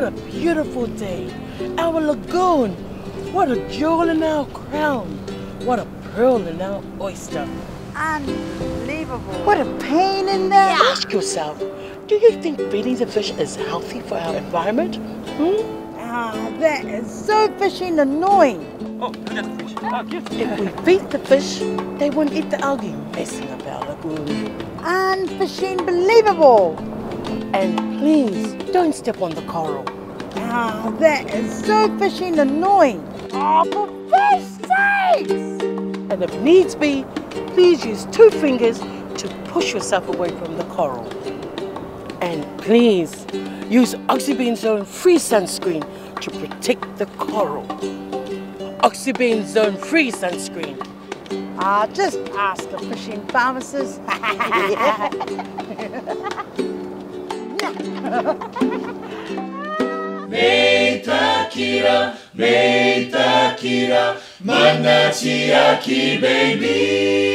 beautiful day. Our lagoon. What a jewel in our crown. What a pearl in our oyster. Unbelievable. What a pain in the... Ask yourself, do you think feeding the fish is healthy for our environment? Hmm? Ah, that is so fishing annoying. Oh, look at the fish. Oh, cute. If we feed the fish, they won't eat the algae messing up our lagoon. Unfishing believable. And please, don't step on the coral. Ah, that is so fishing annoying. Oh, for fish sakes! And if needs be, please use two fingers to push yourself away from the coral. And please, use Oxybenzone free sunscreen to protect the coral. Oxybenzone free sunscreen. Ah, just ask a fishing pharmacist. Meita kira, meita kira, mana baby.